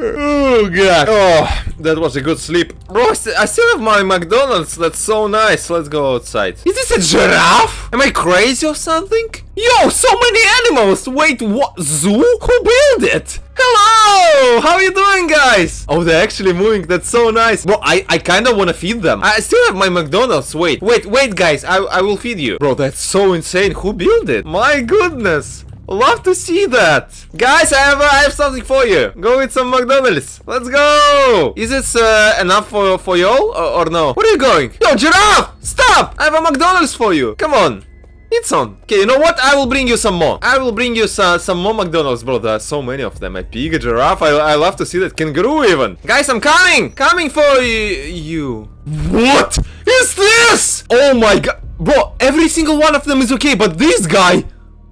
Oh god. Oh, that was a good sleep. Bro, I still have my McDonald's. That's so nice. Let's go outside. Is this a giraffe? Am I crazy or something? Yo, so many animals. Wait, what? Zoo? Who built it? Hello! How are you doing, guys? Oh, they're actually moving. That's so nice. Bro, I, I kind of want to feed them. I still have my McDonald's. Wait, wait, wait, guys. I, I will feed you. Bro, that's so insane. Who built it? My goodness. Love to see that. Guys, I have, I have something for you. Go eat some McDonald's. Let's go. Is this uh, enough for, for y'all or, or no? Where are you going? Yo, giraffe! Stop! I have a McDonald's for you. Come on. Eat some. Okay, you know what? I will bring you some more. I will bring you some, some more McDonald's, bro. There are so many of them. A pig, a giraffe. I, I love to see that. Kangaroo even. Guys, I'm coming. Coming for you. What is this? Oh my god. Bro, every single one of them is okay, but this guy...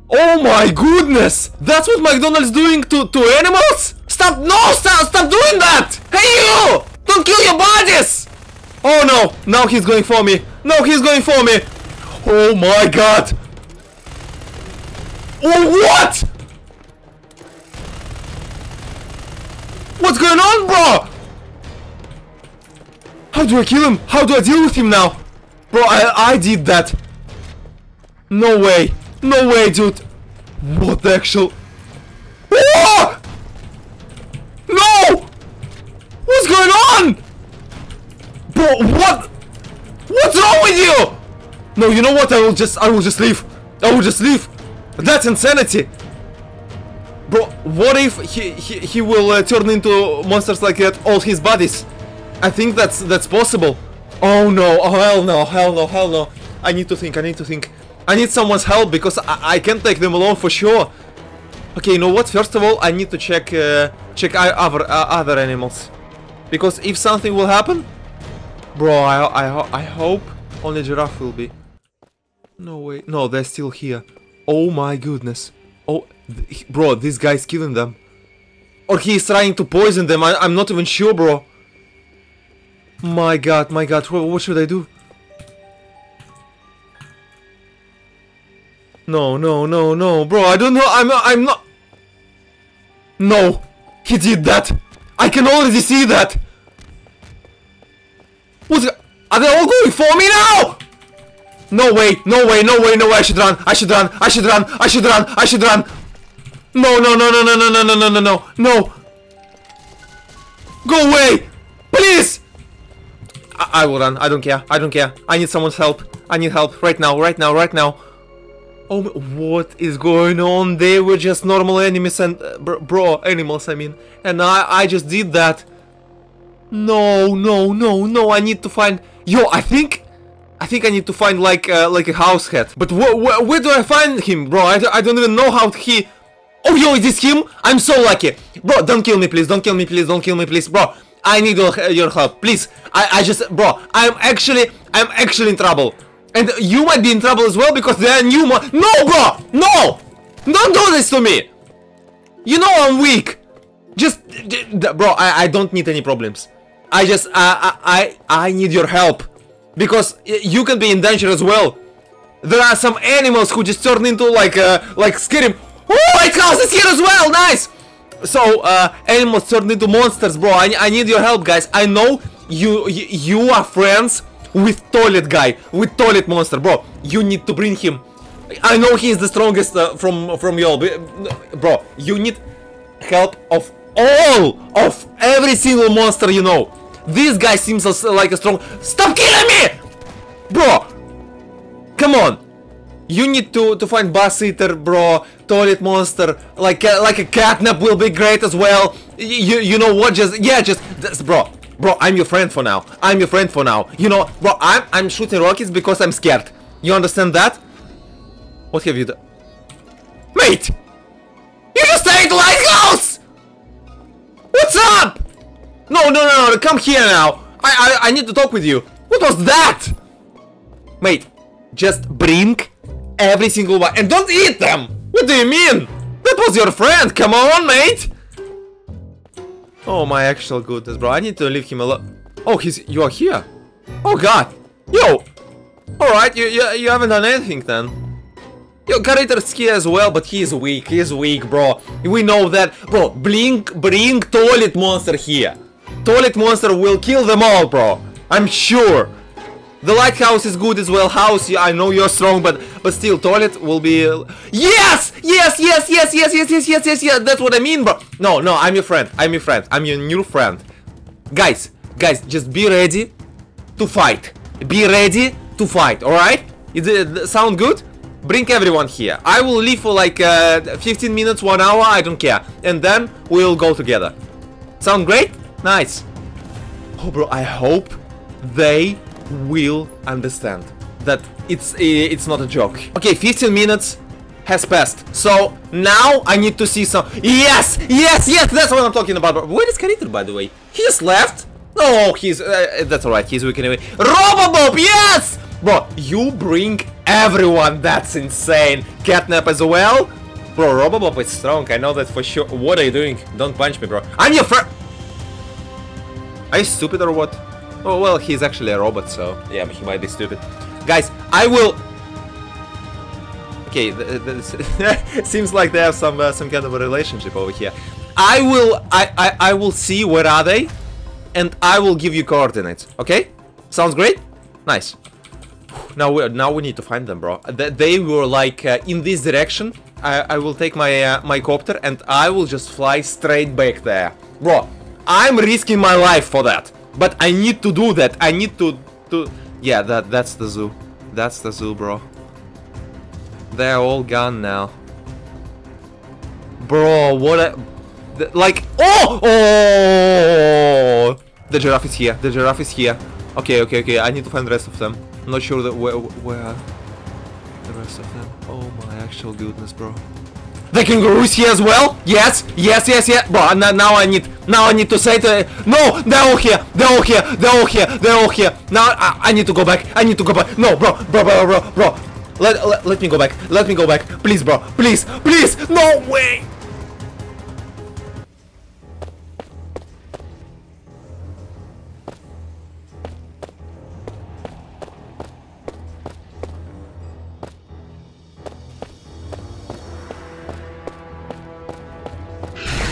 Oh my goodness! That's what McDonald's doing to, to animals? Stop! No! Stop! Stop doing that! Hey you! Don't kill your bodies! Oh no! Now he's going for me! No, he's going for me! Oh my god! Oh what? What's going on, bro? How do I kill him? How do I deal with him now? Bro, I, I did that. No way. No way, dude. What the actual... No! What's going on? Bro, what? What's wrong with you? No, you know what? I will just, I will just leave. I will just leave. That's insanity. Bro, what if he, he, he will uh, turn into monsters like that, all his bodies? I think that's, that's possible. Oh no, oh hell no, hell no, hell no. I need to think, I need to think. I need someone's help because I, I can't take them alone for sure. Okay, you know what? First of all, I need to check uh, check other uh, other animals, because if something will happen, bro, I I I hope only giraffe will be. No way, no, they're still here. Oh my goodness. Oh, th bro, this guy's killing them, or he's trying to poison them. I, I'm not even sure, bro. My God, my God, what, what should I do? No, no, no, no, bro, I don't know, I'm, I'm not... No, he did that! I can already see that! What's... Are they all going for me now? No way, no way, no way, no way, I should run, I should run, I should run, I should run, I should run! No, no, no, no, no, no, no, no, no, no, no, no! Go away! Please! I, I will run, I don't care, I don't care. I need someone's help. I need help, right now, right now, right now. Oh, what is going on? They were just normal enemies and uh, bro, animals. I mean, and I, I just did that. No, no, no, no! I need to find. Yo, I think, I think I need to find like, uh, like a house head. But wh wh where do I find him, bro? I, I don't even know how he. Oh, yo, is this him? I'm so lucky, bro. Don't kill me, please. Don't kill me, please. Don't kill me, please, bro. I need your, your help, please. I, I just, bro. I'm actually, I'm actually in trouble. And you might be in trouble as well because they are new mo- No, bro! No! Don't do this to me! You know I'm weak! Just, bro, I, I don't need any problems. I just, I, I, I need your help. Because you can be in danger as well. There are some animals who just turn into like, uh, like scary- Oh, my house is here as well! Nice! So, uh, animals turn into monsters, bro. I, I need your help, guys. I know you, you are friends with toilet guy, with toilet monster, bro. You need to bring him. I know he is the strongest uh, from from y'all, bro. You need help of all of every single monster you know. This guy seems like a strong. Stop killing me, bro. Come on. You need to to find bus eater, bro. Toilet monster, like uh, like a catnap will be great as well. You you know what? Just yeah, just, just bro. Bro, I'm your friend for now. I'm your friend for now. You know, bro, I'm I'm shooting rockets because I'm scared. You understand that? What have you done? Mate! You just the lighthouse! What's up? No, no, no, no, come here now. I, I, I need to talk with you. What was that? Mate, just bring every single one and don't eat them. What do you mean? That was your friend. Come on, mate. Oh my actual goodness, bro. I need to leave him alone. Oh, he's you are here. Oh god. Yo. All right, you you, you haven't done anything then. Yo, Curator's here as well, but he is weak. He is weak, bro. We know that. Bro, bring, bring Toilet Monster here. Toilet Monster will kill them all, bro. I'm sure. The lighthouse is good as well. House, I know you're strong, but but still, toilet will be. Yes, yes, yes, yes, yes, yes, yes, yes, yes, yes. That's what I mean, bro. No, no, I'm your friend. I'm your friend. I'm your new friend. Guys, guys, just be ready to fight. Be ready to fight. All right? It, it sound good? Bring everyone here. I will leave for like uh, 15 minutes, one hour. I don't care, and then we'll go together. Sound great? Nice. Oh, bro, I hope they will understand that it's it's not a joke. Okay, 15 minutes has passed. So now I need to see some. Yes, yes, yes. That's what I'm talking about. Where is Curator, by the way? He just left. No, he's uh, that's alright. He's weak anyway. Robobob, yes, bro. You bring everyone. That's insane. Catnap as well. Bro, Robobob is strong. I know that for sure. What are you doing? Don't punch me, bro. I'm your friend. Are you stupid or what? Oh, well, he's actually a robot, so yeah, he might be stupid. Guys, I will... Okay, seems like they have some uh, some kind of a relationship over here. I will I, I I will see where are they, and I will give you coordinates. Okay? Sounds great. Nice. Now we now we need to find them, bro. They were like uh, in this direction. I, I will take my uh, my copter and I will just fly straight back there, bro. I'm risking my life for that. But I need to do that. I need to... to yeah, that that's the zoo. That's the zoo, bro. They're all gone now. Bro, what a... Like... Oh! Oh! The giraffe is here. The giraffe is here. Okay, okay, okay. I need to find the rest of them. I'm not sure that where, where the rest of them. Oh my actual goodness, bro. The kangaroos here as well? Yes, yes, yes, yes. Bro, now, now I need, now I need to say to, no, they're all here, they're all here, they're all here, they're all here. Now I, I need to go back, I need to go back. No, bro, bro, bro, bro, bro. Let, let, let me go back, let me go back. Please, bro, please, please, no way. you